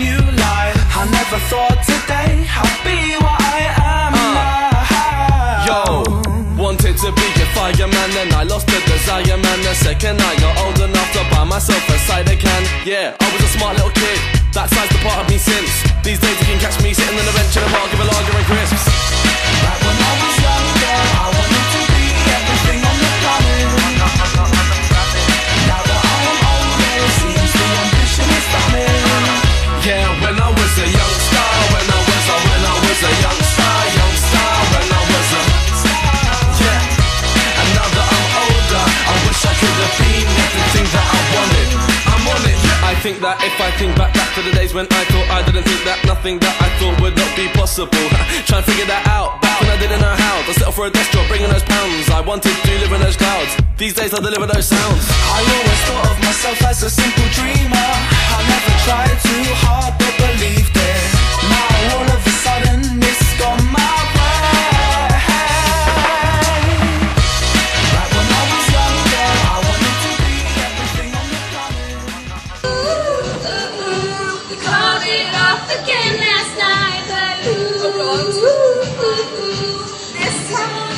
new life I never thought today I'd be what I am uh. now Yo, wanted to be a fireman, then I lost the desire, man. The second I got old enough to buy myself a cider can. Yeah, I was a smart little kid. That side's the part of me since. These days you can catch me sitting on the bench in a park with a lager and crisps. Think that if I think back back to the days when I thought I didn't think that nothing that I thought would not be possible. Try and figure that out. Back when I didn't know how to settle for a desk job, bringing those pounds. I wanted to live in those clouds. These days I deliver those sounds. I always thought of myself as a simple dreamer I never tried too this time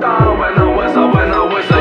youngster, when I was a, when I was a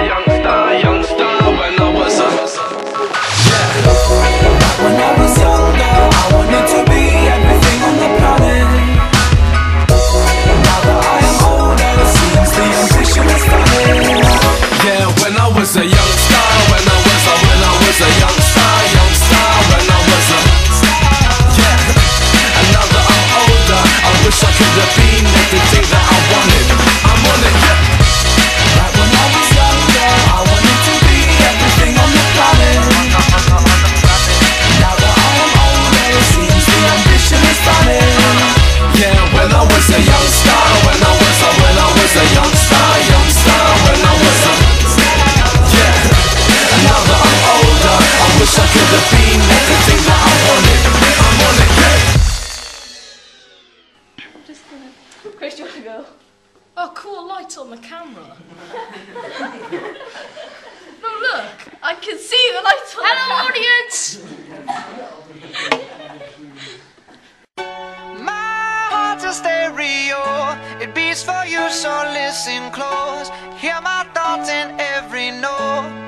light on the camera. no, look, I can see the light on Hello, audience! My heart's a stereo, it beats for you, so listen close. Hear my thoughts in every note.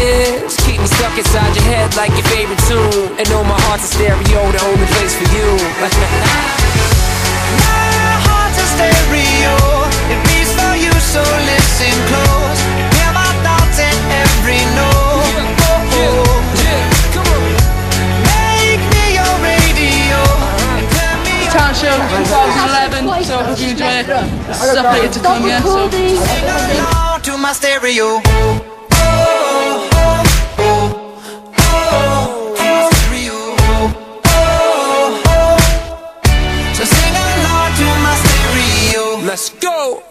Keep inside your head like your favorite tune. And know my heart's a stereo, the only place for you. My heart's a stereo, it beats for you, so listen close. Hear my thoughts in every note. Make me your radio and turn me Talent show 2011, so hope you enjoy it. Stuff like it to come, yeah, so. on to my stereo. Let's go!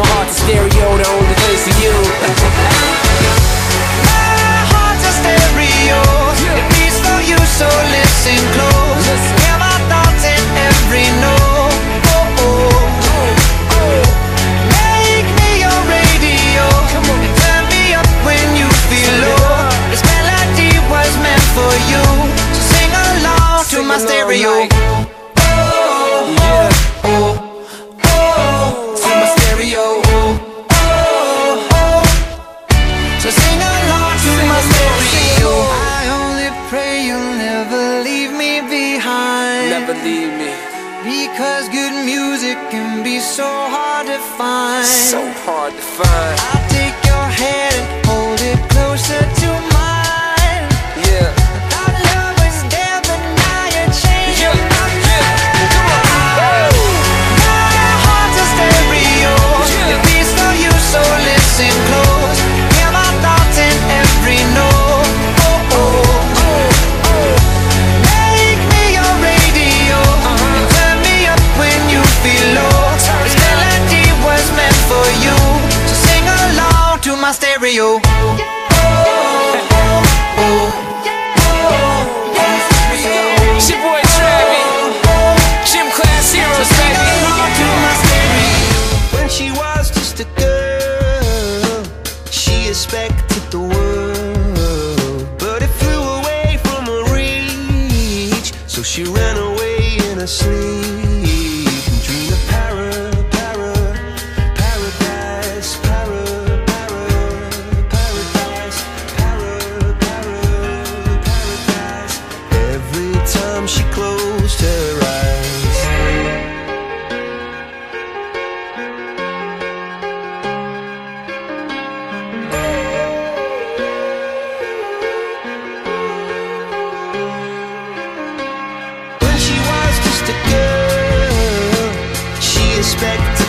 my heart's a stereo, the only place for you. My heart's a stereo. It beats for you, so listen close. So hard to find. Stereo. When she was just a girl, she expected.